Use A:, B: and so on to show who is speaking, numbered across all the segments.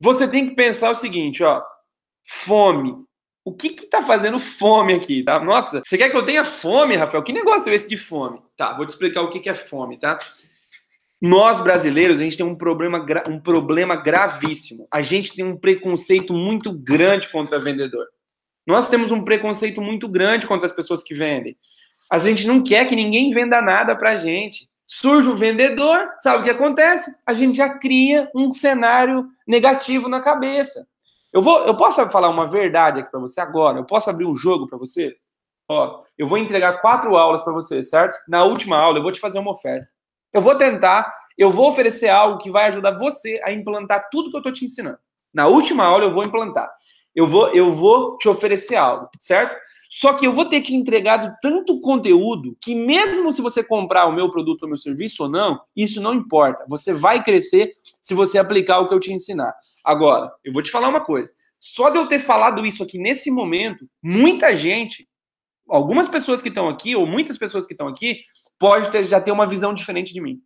A: você tem que pensar o seguinte, ó, fome. O que que tá fazendo fome aqui, tá? Nossa, você quer que eu tenha fome, Rafael? Que negócio é esse de fome? Tá, vou te explicar o que que é fome, tá? Nós brasileiros, a gente tem um problema, um problema gravíssimo. A gente tem um preconceito muito grande contra vendedor. Nós temos um preconceito muito grande contra as pessoas que vendem. A gente não quer que ninguém venda nada pra gente. Surge o vendedor, sabe o que acontece? A gente já cria um cenário negativo na cabeça. Eu vou, eu posso falar uma verdade aqui para você agora. Eu posso abrir um jogo para você. Ó, eu vou entregar quatro aulas para você, certo? Na última aula eu vou te fazer uma oferta. Eu vou tentar, eu vou oferecer algo que vai ajudar você a implantar tudo que eu tô te ensinando. Na última aula eu vou implantar. Eu vou, eu vou te oferecer algo, certo? Só que eu vou ter te entregado tanto conteúdo que mesmo se você comprar o meu produto ou meu serviço ou não, isso não importa. Você vai crescer se você aplicar o que eu te ensinar. Agora, eu vou te falar uma coisa. Só de eu ter falado isso aqui nesse momento, muita gente, algumas pessoas que estão aqui, ou muitas pessoas que estão aqui, pode ter, já ter uma visão diferente de mim.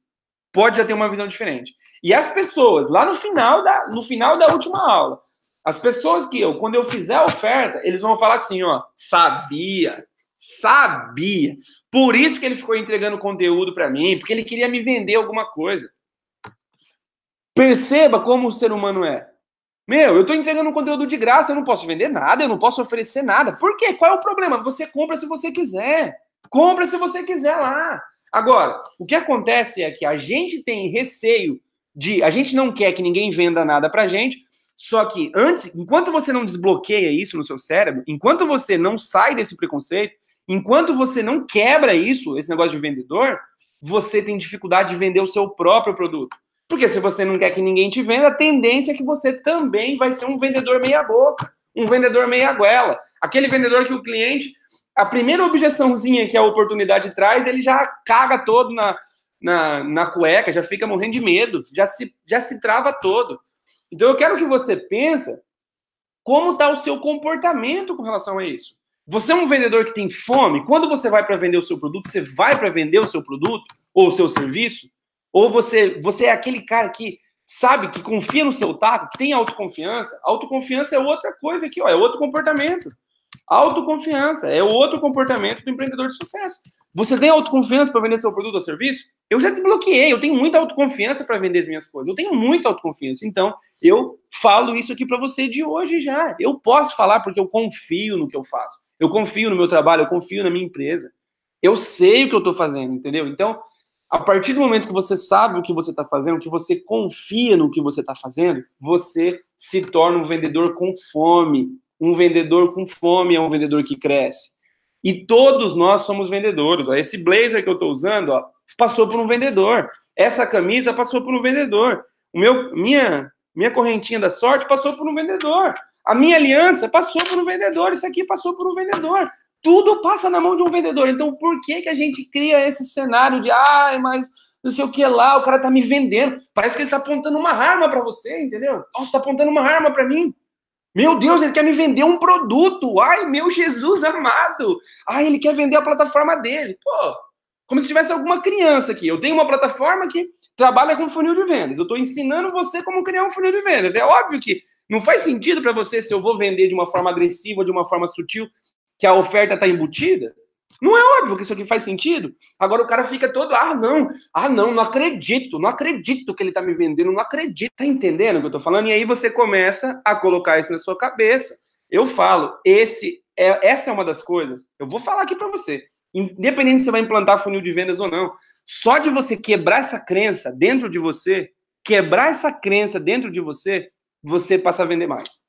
A: Pode já ter uma visão diferente. E as pessoas, lá no final da, no final da última aula, as pessoas que eu, quando eu fizer a oferta, eles vão falar assim, ó, sabia, sabia. Por isso que ele ficou entregando conteúdo para mim, porque ele queria me vender alguma coisa. Perceba como o ser humano é. Meu, eu tô entregando conteúdo de graça, eu não posso vender nada, eu não posso oferecer nada. Por quê? Qual é o problema? Você compra se você quiser. Compra se você quiser lá. Agora, o que acontece é que a gente tem receio de. A gente não quer que ninguém venda nada pra gente. Só que antes, enquanto você não desbloqueia isso no seu cérebro, enquanto você não sai desse preconceito, enquanto você não quebra isso, esse negócio de vendedor, você tem dificuldade de vender o seu próprio produto. Porque se você não quer que ninguém te venda, a tendência é que você também vai ser um vendedor meia boca, um vendedor meia goela. Aquele vendedor que o cliente, a primeira objeçãozinha que a oportunidade traz, ele já caga todo na, na, na cueca, já fica morrendo de medo, já se, já se trava todo. Então eu quero que você pense como está o seu comportamento com relação a isso. Você é um vendedor que tem fome? Quando você vai para vender o seu produto, você vai para vender o seu produto ou o seu serviço? Ou você, você é aquele cara que sabe, que confia no seu tato, que tem autoconfiança. Autoconfiança é outra coisa aqui, ó, é outro comportamento. Autoconfiança é outro comportamento do empreendedor de sucesso. Você tem autoconfiança para vender seu produto ou serviço? Eu já desbloqueei, eu tenho muita autoconfiança para vender as minhas coisas. Eu tenho muita autoconfiança. Então, eu falo isso aqui para você de hoje já. Eu posso falar porque eu confio no que eu faço. Eu confio no meu trabalho, eu confio na minha empresa. Eu sei o que eu estou fazendo, entendeu? Então, a partir do momento que você sabe o que você está fazendo, que você confia no que você está fazendo, você se torna um vendedor com fome. Um vendedor com fome é um vendedor que cresce. E todos nós somos vendedores. Esse blazer que eu estou usando ó, passou por um vendedor. Essa camisa passou por um vendedor. O meu, minha, minha correntinha da sorte passou por um vendedor. A minha aliança passou por um vendedor. Isso aqui passou por um vendedor. Tudo passa na mão de um vendedor. Então, por que, que a gente cria esse cenário de, ai, mas não sei o que lá, o cara tá me vendendo. Parece que ele tá apontando uma arma para você, entendeu? Nossa, tá apontando uma arma para mim. Meu Deus, ele quer me vender um produto. Ai, meu Jesus amado. Ai, ele quer vender a plataforma dele. Pô, como se tivesse alguma criança aqui. Eu tenho uma plataforma que trabalha com funil de vendas. Eu estou ensinando você como criar um funil de vendas. É óbvio que não faz sentido para você se eu vou vender de uma forma agressiva de uma forma sutil que a oferta está embutida? Não é óbvio que isso aqui faz sentido? Agora o cara fica todo, ah, não, ah, não, não acredito, não acredito que ele está me vendendo, não acredito. Tá entendendo o que eu estou falando? E aí você começa a colocar isso na sua cabeça. Eu falo, esse é, essa é uma das coisas. Eu vou falar aqui para você. Independente se você vai implantar funil de vendas ou não, só de você quebrar essa crença dentro de você, quebrar essa crença dentro de você, você passa a vender mais.